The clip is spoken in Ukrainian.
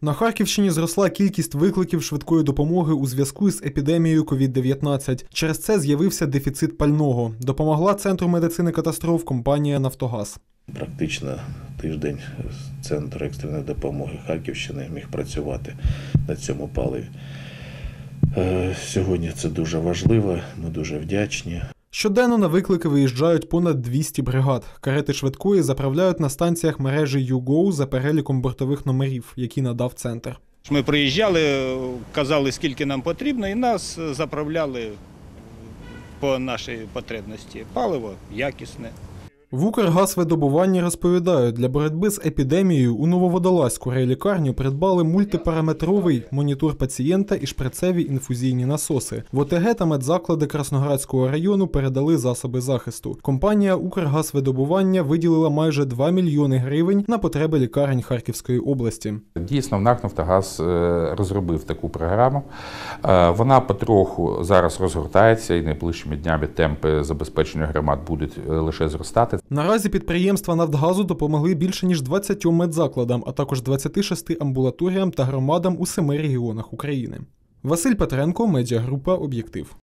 На Харківщині зросла кількість викликів швидкої допомоги у зв'язку з епідемією COVID-19. Через це з'явився дефіцит пального. Допомогла центру медицини катастроф компанія Нафтогаз. Практично тиждень центр екстреної допомоги Харківщини міг працювати на цьому паливі. Е, Сьогодні це дуже важливо, ми дуже вдячні. Щоденно на виклики виїжджають понад 200 бригад. Карети швидкої заправляють на станціях мережі ЮГОУ за переліком бортових номерів, які надав центр. Ми приїжджали, казали, скільки нам потрібно, і нас заправляли по нашій потребності. Паливо якісне. В Укргазвидобуванні розповідають, для боротьби з епідемією у Нововодолазьку рейлікарню придбали мультипараметровий монітор пацієнта і шприцеві інфузійні насоси. В ОТГ та медзаклади Красноградського району передали засоби захисту. Компанія Укргазвидобування виділила майже 2 мільйони гривень на потреби лікарень Харківської області. Дійсно, НАК «Нафтогаз» е, розробив таку програму. Е, Вона потроху зараз розгортається і найближчими днями темпи забезпечення громад будуть е, лише зростати. Наразі підприємства Нафтгазу допомогли більше ніж 20 медзакладам, а також 26 амбулаторіям та громадам у семи регіонах України. Василь Петренко, медіагрупа Об'єктив.